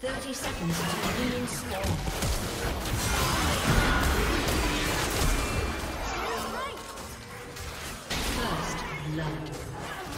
30 seconds to minion spawn. First blood.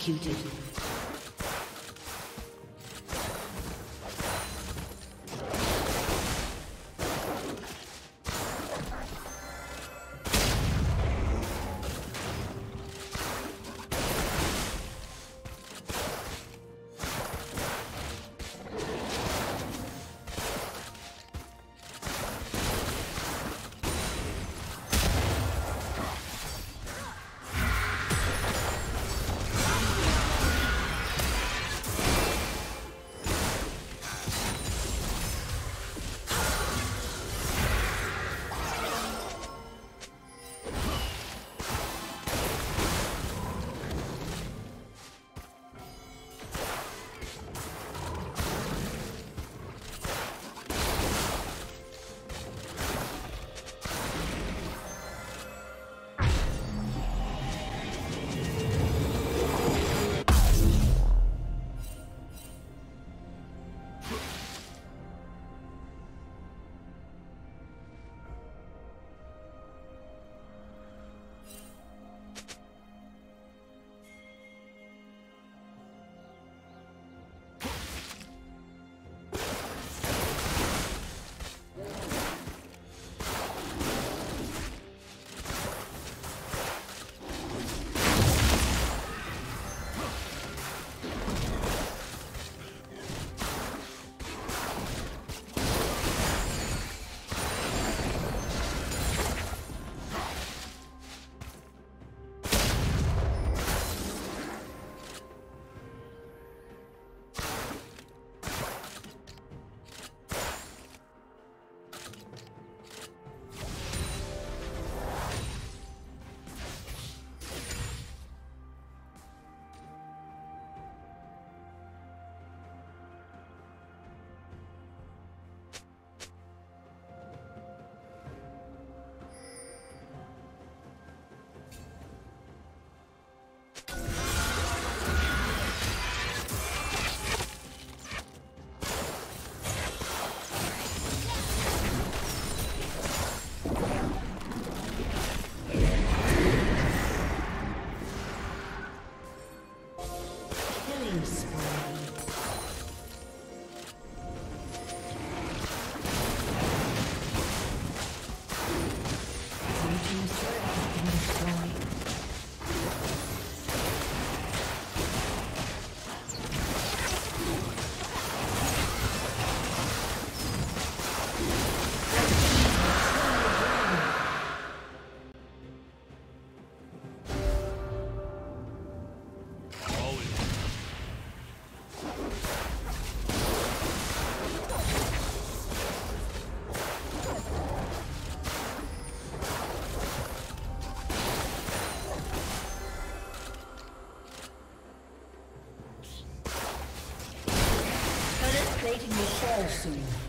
Executed. Plating will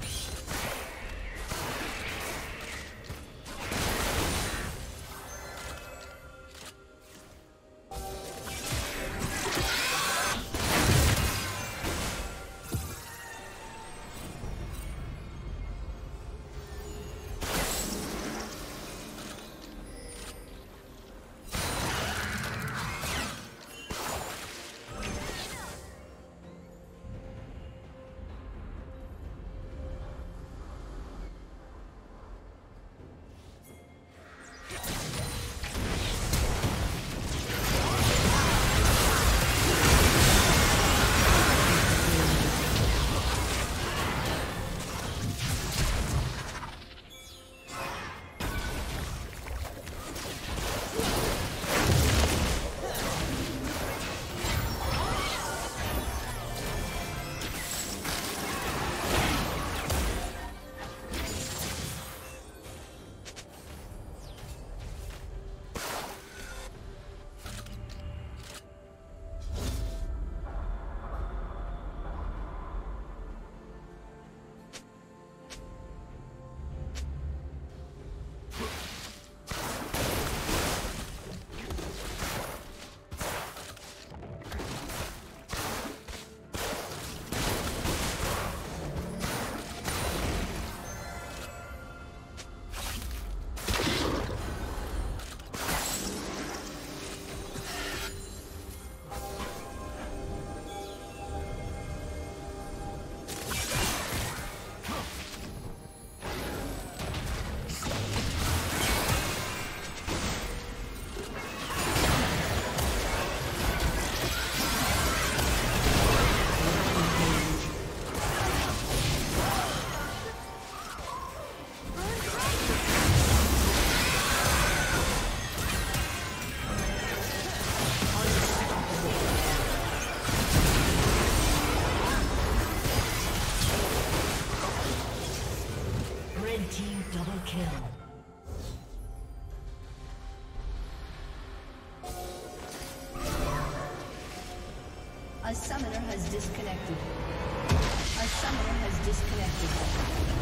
fall soon. A summoner has disconnected. A summoner has disconnected.